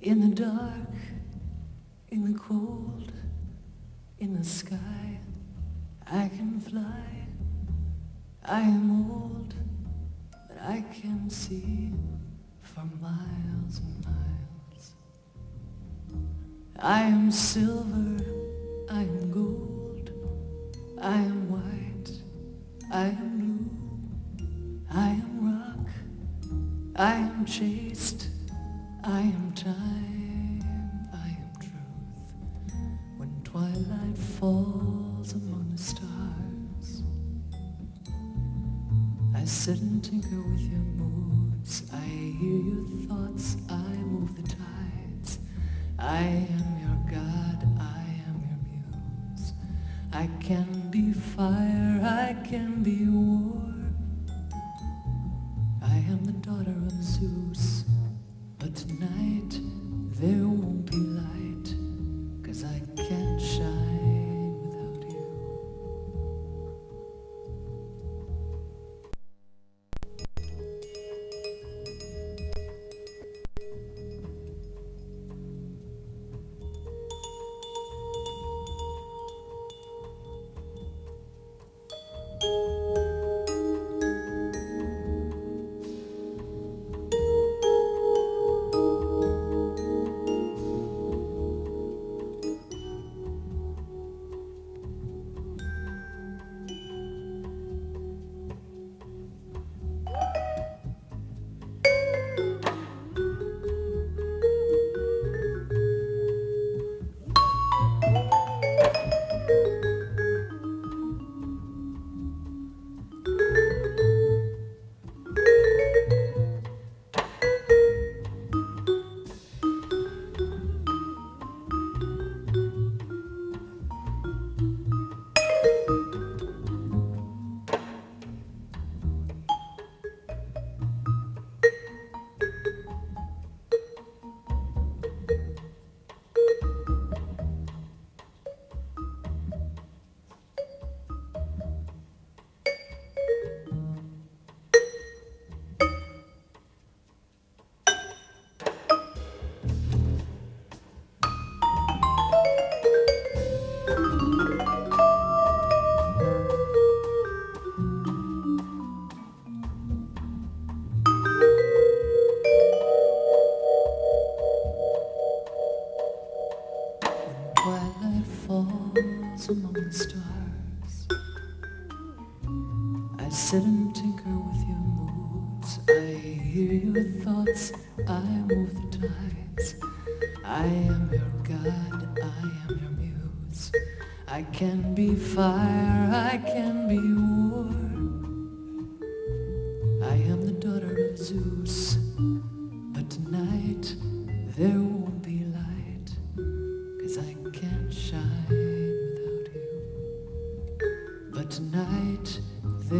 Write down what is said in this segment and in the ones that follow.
In the dark, in the cold, in the sky, I can fly. I am old, but I can see for miles and miles. I am silver, I am gold, I am white, I am blue, I am I am chaste, I am time, I am truth. When twilight falls among the stars, I sit and tinker with your moods. I hear your thoughts, I move the tides. I am your God, I am your muse. I can be fire, I can be war. among the stars, I sit and tinker with your moods. I hear your thoughts, I move the tides. I am your God, I am your muse. I can be fire, I can be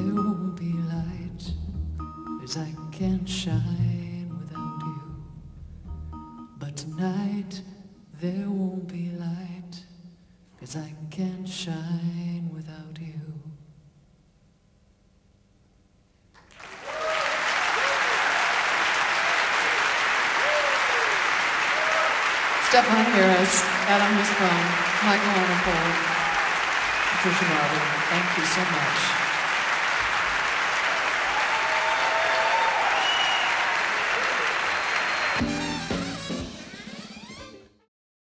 there won't be light. I can't shine without you. But tonight there won't be light. I can't shine without you. Harris, Adam Nussbaum, Michael Arnopol, Patricia Barber, thank you so much.